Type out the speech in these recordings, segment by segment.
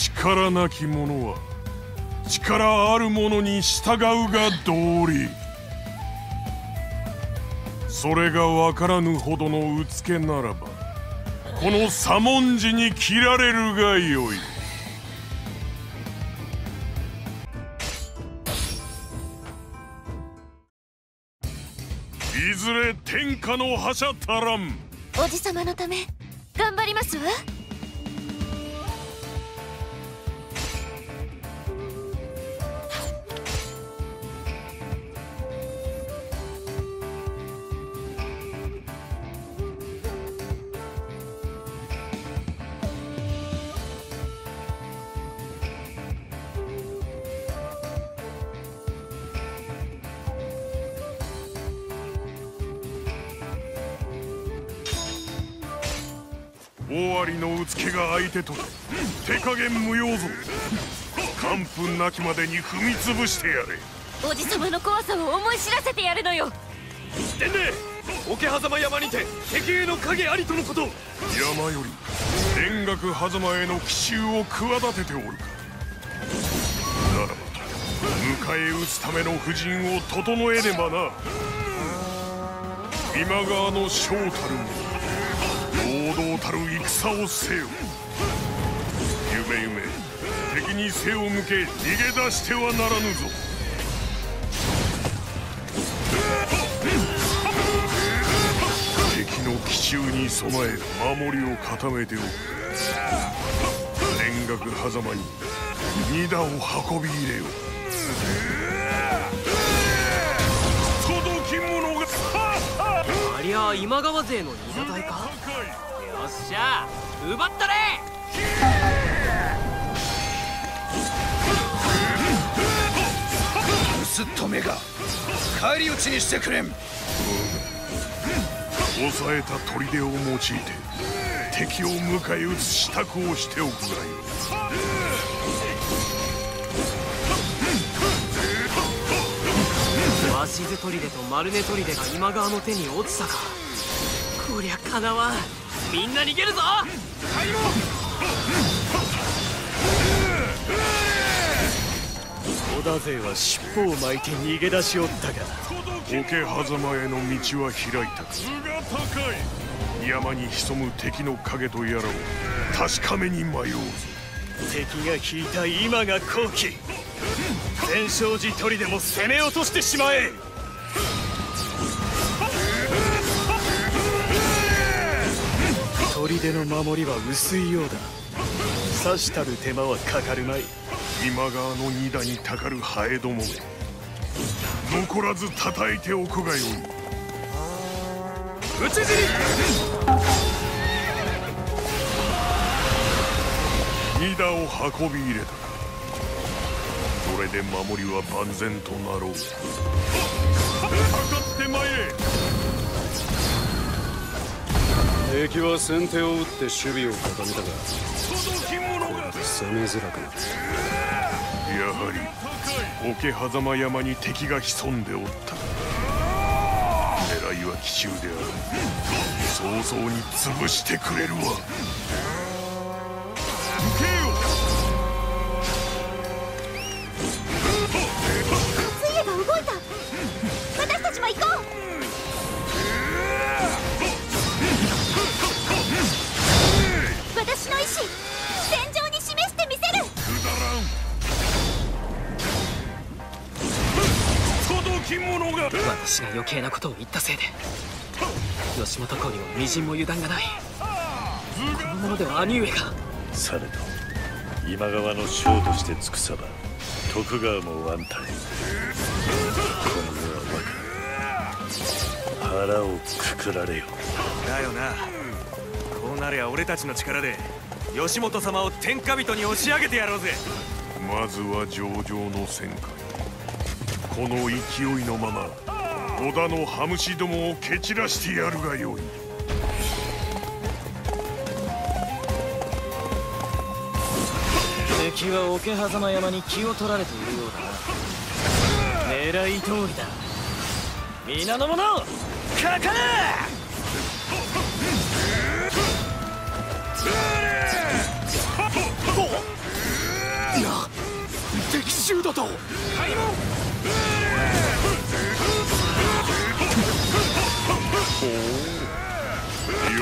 力なき者は力ある者に従うが道理。それが分からぬほどのうつけならばこの左文字に切られるがよい。いずれ天下の覇者たらん。おじさまのため頑張りますわ。尾張のうつけが相手と手加減無用ぞ。完膚なきまでに踏み潰してやれ。おじさまの怖さを思い知らせてやるのよ。伝令桶狭間山にて敵への影ありとのこと。山より連岳狭間への奇襲を企てておるか。ならば迎え撃つための布陣を整えねばな。今川の将たる者堂々たる戦をせよ。夢夢。敵に背を向け逃げ出してはならぬぞ。敵の奇襲に備え守りを固めておく。連岳狭間に二打を運び入れよ。届き者が。ありゃ今川勢の二座隊か。よっしゃ奪ったれ盗っ人めが返り討ちにしてくれん。抑えた砦を用いて敵を迎え撃つ支度をしておくがよ鷲津砦と丸根砦が今川の手に落ちたか。こりゃかなわんみんな逃げるぞ！織田勢は尻尾を巻いて逃げ出しおったが。桶狭間への道は開いたか。高い山に潜む敵の影とやらを確かめに迷おう。ぞ敵が引いた今が好機。全勝寺取りでも攻め落としてしまえ砦の守りは薄いようだ。刺したる手間はかかるまい。今川の荷田にたかるハエどもめ残らず叩いておくがよい。討ち死に！荷田を運び入れた。かこれで守りは万全となろう。かかってまいれ敵は先手を打って守備を固めたが攻めづらくなった。やはり桶狭間山に敵が潜んでおった。狙いは奇襲である。早々に潰してくれるわ。私が余計なことを言ったせいで吉本公にも微塵も油断がない。このままでは兄上が。されど今川の将として尽くさば徳川もワンタイこの世は我が腹をくくられよ。だよな。こうなりゃ俺たちの力で吉本様を天下人に押し上げてやろうぜ。まずは上々の戦果この勢いのまま織田の羽虫どもを蹴散らしてやるがよい。敵は桶狭間山に気を取られているようだな。狙い通りだ。皆の者かかれ!シュードと。開門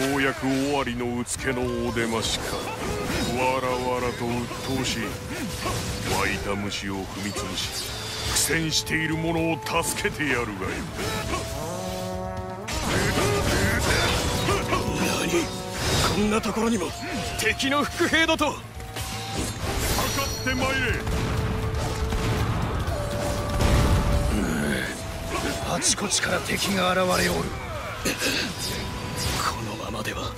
ようやく終わりのうつけのお出ましか。わらわらと鬱陶しい。湧いた虫を踏み潰し苦戦している者を助けてやるがよ何？こんなところにも敵の伏兵だと。かかってまいれあちこちから敵が現れおるこのままでは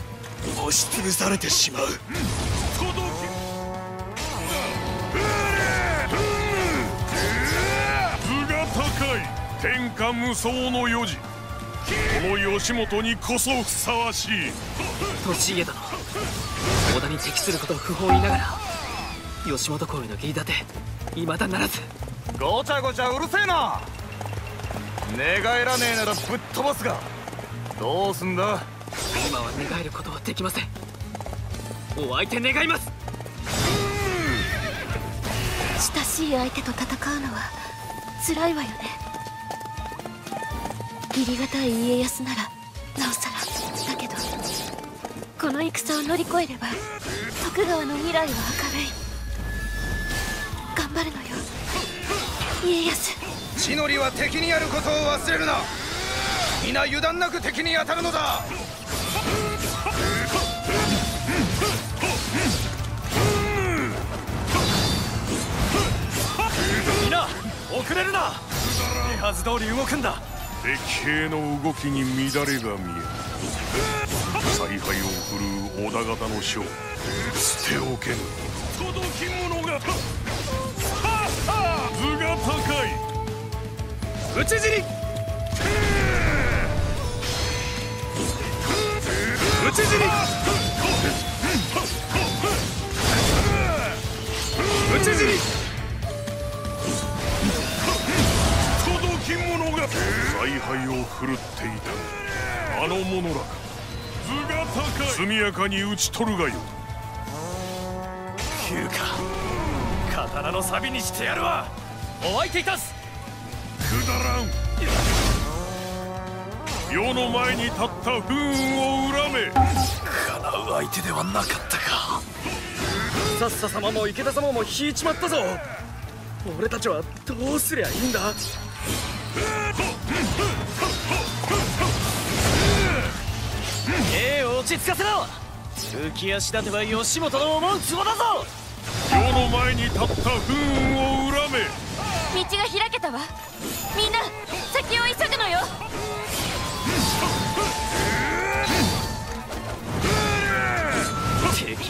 押しつぶされてしまう。届け図が高い天下無双の余地この吉本にこそふさわしい利家殿織田に敵すること不本意ながら吉本公への義理立て未だならずごちゃごちゃうるせえな寝返らねえならぶっ飛ばすがどうすんだ？今は寝返ることはできません。お相手願います。親しい相手と戦うのは辛いわよね。義理がたい家康ならなおさらだけどこの戦を乗り越えれば徳川の未来は明るい。頑張るのよ家康。血のりは敵にあることを忘れるな皆油断なく敵に当たるのだ。みんな遅れるな。手はず通り動くんだ。敵兵の動きに乱れが見える。采配を振るう織田方の将。捨ておけ。ぬ届き者が。図が高い。討ち死に討ち死に討ち死に届き者が采配を振るっていた。あの者らか速やかに討ち取るがよ切るか。刀の錆にしてやるわ。お相手いたす世の前に立った不運を恨め。叶う相手ではなかったか。さっさ様も池田様も引いちまったぞ。俺たちはどうすりゃいいんだ？ええ落ち着かせろ。浮き足立ては吉本の思うツボだぞ。世の前に立った不運を恨め。道が開けたわ。みんな先を急ぐのよ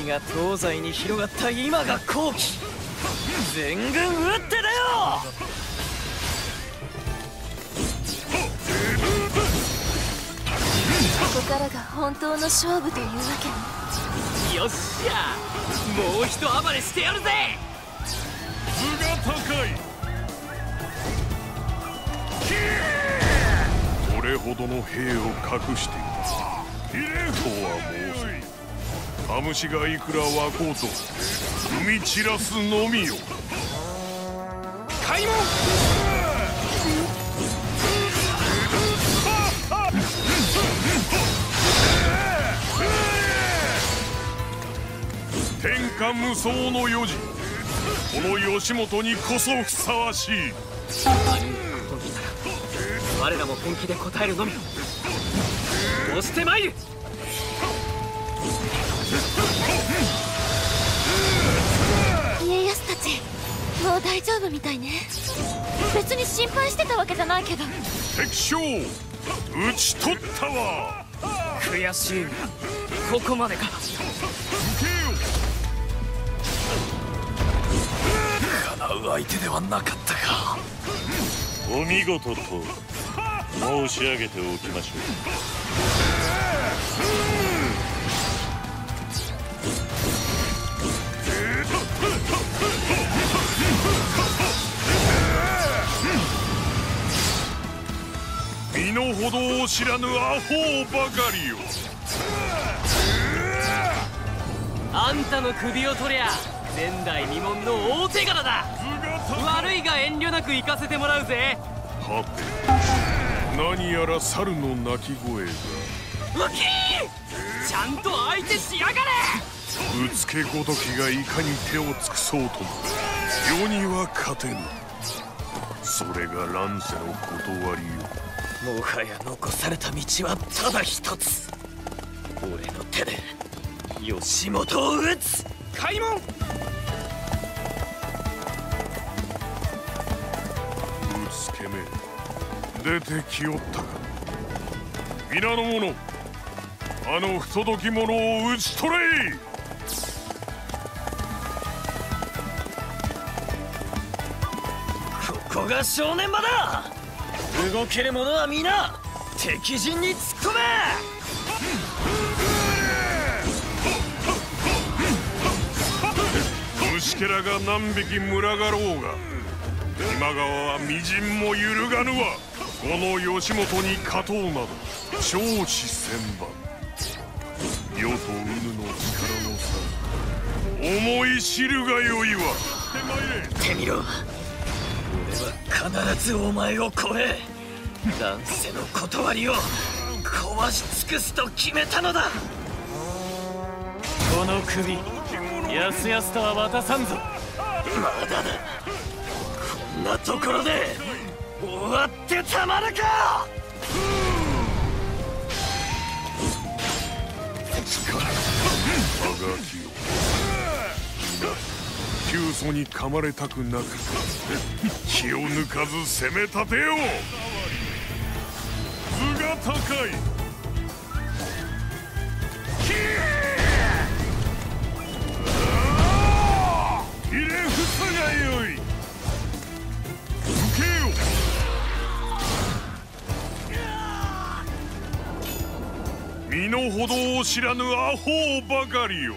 敵が東西に広がった今が好機。全軍撃ってだよ。ここからが本当の勝負というわけね。よっしゃ。もう一暴れしてやるぜ。図が高い。これほどの兵を隠しているとは申せマムシがいくら湧こうと踏み散らすのみよ。開門！天下無双の余地この吉本にこそふさわしい。我らも本気で答えるのみ。押してまいる大丈夫みたいね。別に心配してたわけじゃないけど。敵将討ち取ったわ。悔しいがここまでか。叶う相手ではなかったか。お見事と申し上げておきましょう身の程を知らぬアホばかりよあんたの首を取りゃ前代未聞の大手柄だ。悪いが遠慮なく行かせてもらうぜ。はて何やら猿の鳴き声が。ウキーちゃんと相手しやがれ！うつけごときがいかに手を尽くそうとも世には勝てぬ。それが乱世の断りよもはや残された道はただ一つ。俺の手で吉本を撃つ。開門。うつけめ出てきおったか。皆の者あの不届き者を討ち取れ。ここが正念場だ動ける者は皆敵陣に突っ込め。虫けらが何匹群がろうが今川はみじんも揺るがぬわ。この吉本に勝とうなど超子千万世と犬の力の差。思い知るがよいわ。ってみろ。俺は必ずお前を超え乱世の断りを壊し尽くすと決めたのだ。この首やすやすとは渡さんぞ。まだだ。こんなところで終わってたまるか。我がきよ皆急祖に噛まれたくなく気を抜かず攻め立てよう図が高い。ひれ伏すがよい。受けよ。身の程を知らぬアホばかりよ。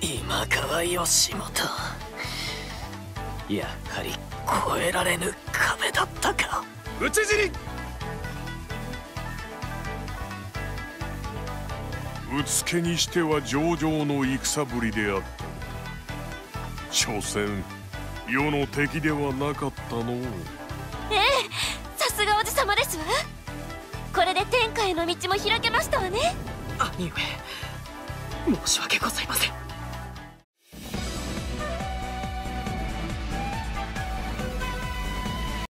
今川義元。やはり越えられぬ壁だったか。討ち死にうつけにしては上々の戦ぶりであった。所詮世の敵ではなかったの。うええさすがおじさまですわ。これで天下への道も開けましたわね。兄上申し訳ございません